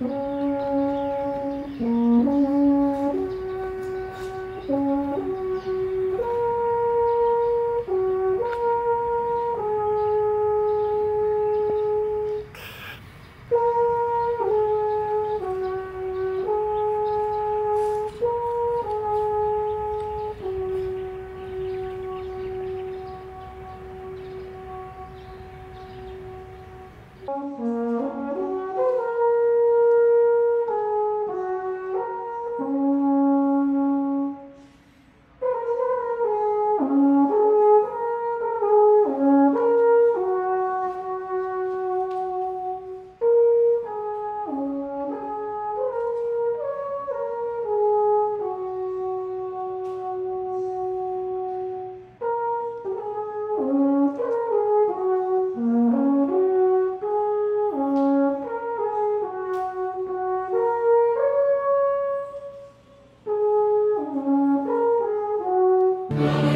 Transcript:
Thank mm -hmm. you. Amen.